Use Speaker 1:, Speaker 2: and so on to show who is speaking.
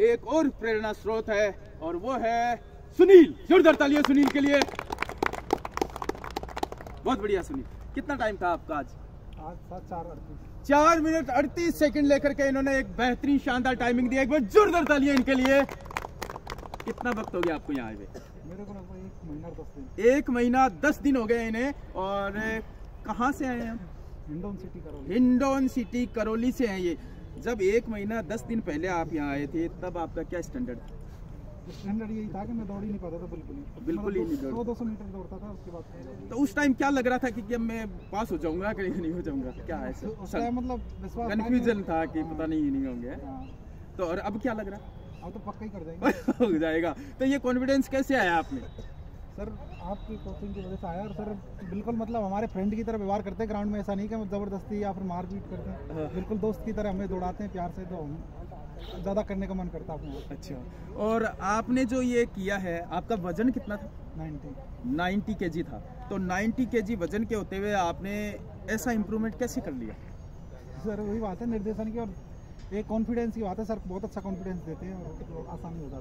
Speaker 1: एक और प्रेरणा स्रोत है और वो है सुनील। जोरदार तालियाँ सुनील के लिए। बहुत बढ़िया सुनील। कितना टाइम था आपका आज?
Speaker 2: आज सात चार अड़तीस।
Speaker 1: चार मिनट अड़तीस सेकंड लेकर के इन्होंने एक बेहतरीन शानदार टाइमिंग दिया। एक बार जोरदार तालियाँ इनके लिए। कितना वक्त हो गया आपको यहाँ आए
Speaker 2: एक महीना दस दिन।
Speaker 1: एक महीना दस दिन हो गए इन्हें। और कहाँ से आए हैं
Speaker 2: हिंडोन सिटी करोली।
Speaker 1: हिंडोन सिटी करौली से हैं ये। जब एक महीना दस दिन पहले आप यहाँ आए थे तब आपका क्या स्टैंडर्ड था?
Speaker 2: स्टैंडर्ड यही था कि मैं दौड़ ही नहीं पाता था बिल्कुल ही।
Speaker 1: बिल्कुल ही नहीं दौड़-
Speaker 2: सौ दो सौ मीटर दौड़ता था उसके बाद
Speaker 1: तो उस टाइम क्या लग रहा था कि, कि मैं पास हो जाऊँगा कहीं नहीं हो जाऊँगा? क्या है
Speaker 2: उस टाइम मतलब विश्वास था कि-
Speaker 1: कन्फ्यूज़न था कि पता नहीं नहीं होंगे।
Speaker 2: हाँ,
Speaker 1: तो और अब क्या लग रहा?
Speaker 2: अब तो पक्का ही कर देंगे।
Speaker 1: हो जाएगा। तो ये कॉन्फिडेंस कैसे आया आपने?
Speaker 2: सर आपकी कोचिंग की वजह से आया और सर बिल्कुल मतलब हमारे फ्रेंड की तरह व्यवहार करते हैं ग्राउंड में ऐसा नहीं कि हम ज़बरदस्ती या फिर मारपीट करते
Speaker 1: हाँ।
Speaker 2: हैं। बिल्कुल दोस्त की तरह हमें दौड़ाते हैं प्यार से तो हम ज़्यादा करने का मन करता है
Speaker 1: अच्छा। और आपने जो ये किया है आपका वज़न कितना था?
Speaker 2: नाइनटी।
Speaker 1: 90 केजी था। तो 90 केजी वज़न के होते हुए आपने ऐसा इम्प्रूवमेंट कैसे कर लिया?
Speaker 2: सर वही बात है निर्देशन की और एक कॉन्फिडेंस की बात है सर बहुत अच्छा कॉन्फिडेंस देते हैं और आसानी हो जाती है।